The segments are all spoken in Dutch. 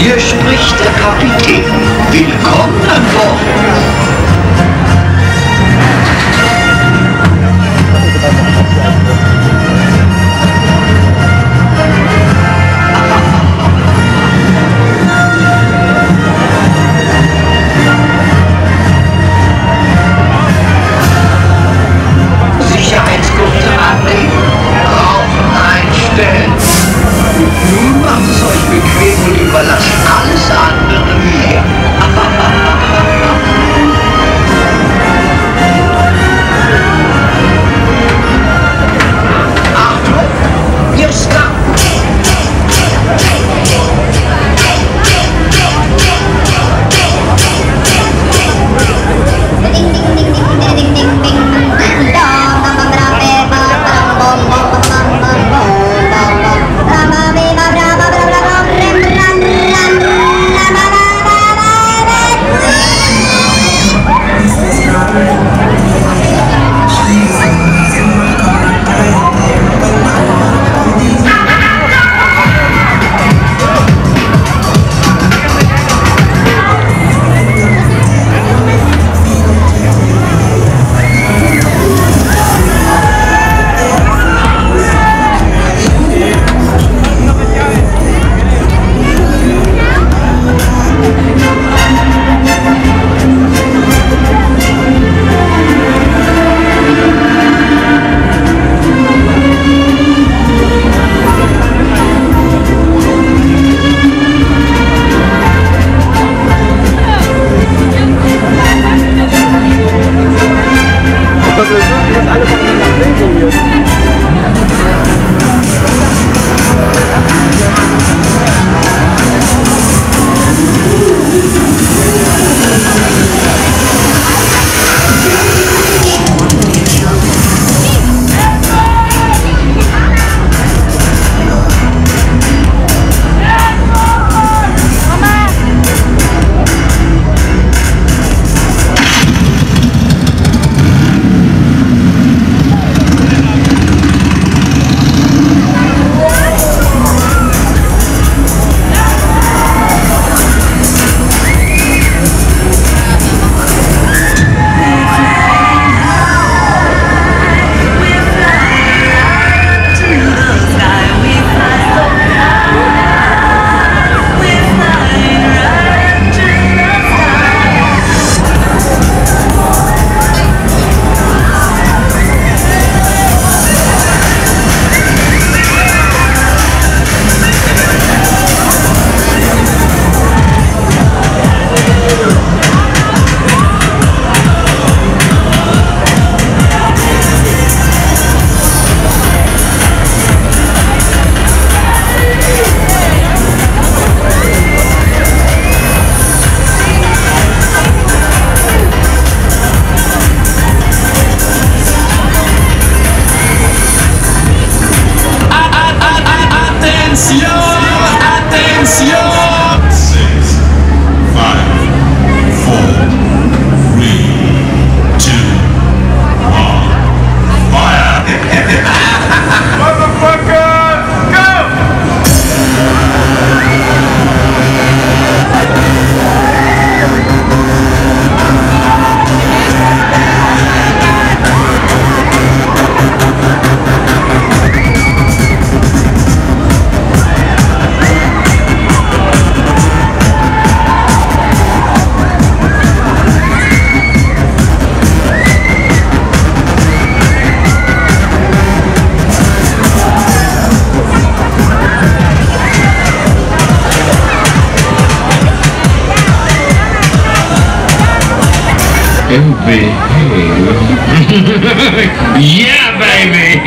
Hier spricht der Kapitän. Willkommen an Bord. And behave. yeah, baby.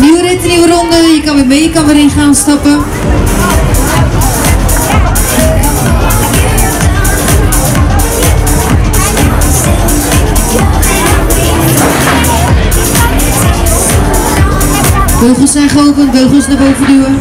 Nieuwe rit, nieuwe ronde. Je kan weer mee, je kan weer in gaan stappen. Beugels zijn geopend, beugels naar boven duwen.